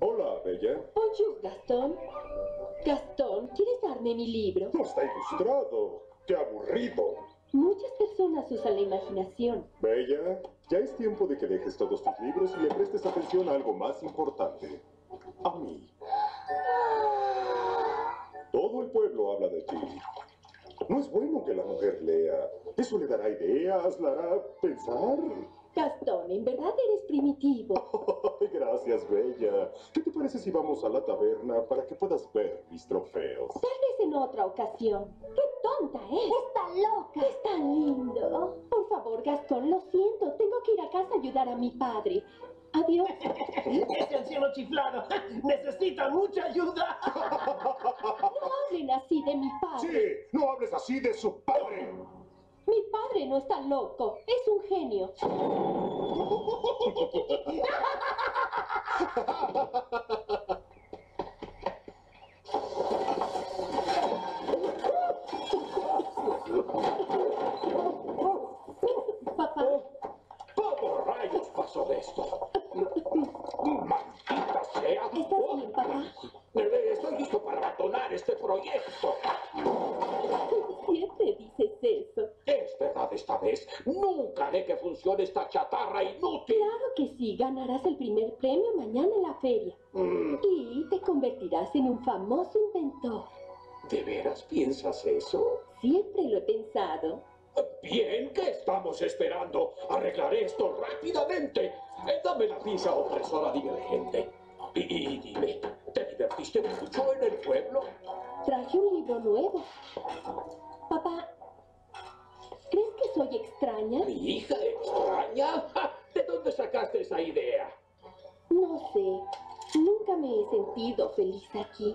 Hola, Bella. Bonjour, Gastón. Gastón, ¿quieres darme mi libro? No está ilustrado. ¡Qué aburrido! Muchas personas usan la imaginación. Bella, ya es tiempo de que dejes todos tus libros y le prestes atención a algo más importante. A mí. Todo el pueblo habla de ti. No es bueno que la mujer lea. Eso le dará ideas, la hará pensar. Gastón, en verdad eres primitivo. Bella. ¿Qué te parece si vamos a la taberna para que puedas ver mis trofeos? Tal vez en otra ocasión. ¡Qué tonta es! ¡Está loca! ¡Es tan lindo! Por favor, Gastón, lo siento. Tengo que ir a casa a ayudar a mi padre. Adiós. Este anciano chiflado necesita mucha ayuda. No hablen así de mi padre. Sí, no hables así de su padre. Mi padre no está loco. Es un genio. Papai. Como raio te passou desta? Siempre dices eso. Es verdad esta vez. Nunca haré que funcione esta chatarra inútil. Claro que sí, ganarás el primer premio mañana en la feria. Mm, Y te convertirás en un famoso inventor. ¿De veras piensas eso? Siempre lo he pensado. Bien, ¿qué estamos esperando? Arreglaré esto rápidamente. Eh, Dame la pizza opresora divergente. Y, y dime, ¿te divertiste mucho en el pueblo? Traje un libro nuevo. Papá, ¿crees que soy extraña? ¿Mi hija extraña? ¿De dónde sacaste esa idea? No sé. Nunca me he sentido feliz aquí.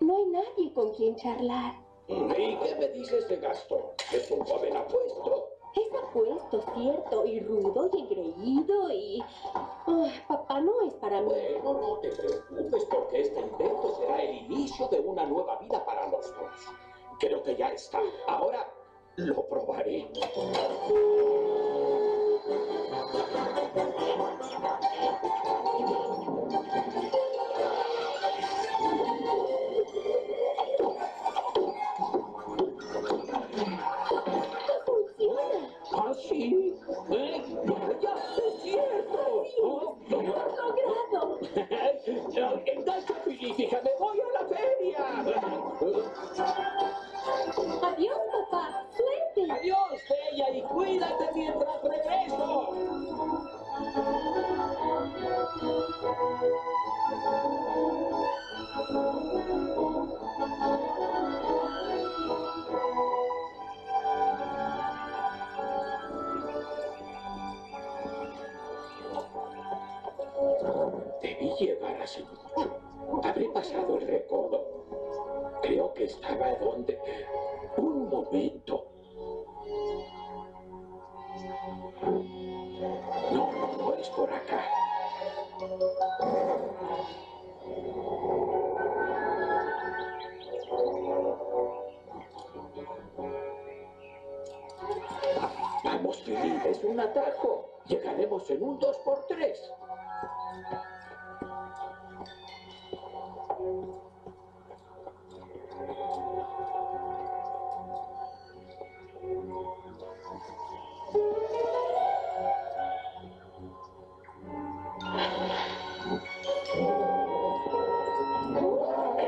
No hay nadie con quien charlar. ¿Y qué me dices de Gastón? Es un joven apuesto. Es apuesto, cierto, y rudo, y engreído, y... Papá, no es para mí. Bueno, no te preocupes porque este invento será el inicio de una nueva vida para los dos. Creo que ya está. Ahora lo probaré. Cuídate mientras regreso. Debí llegar hace mucho. Habré pasado el recodo. Creo que estaba donde. Un momento. Un atajo. Llegaremos en un 2 por 3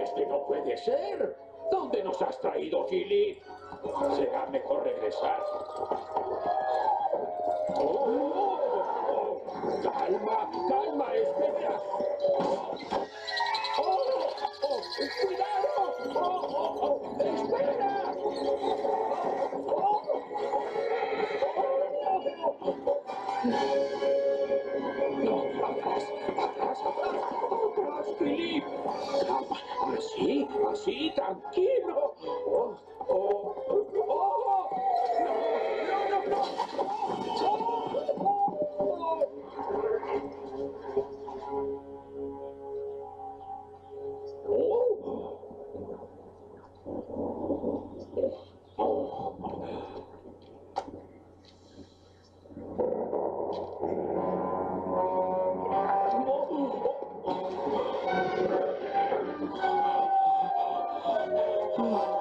Este no puede ser. ¿Dónde nos has traído, Philip? Será mejor regresar. Oh, oh, oh. Calma, calma, espera. Oh, oh, cuidado. Oh, oh, oh, espera. Oh, no, atrás, atrás, atrás, Philip. Así, así, tranquilo. Mm.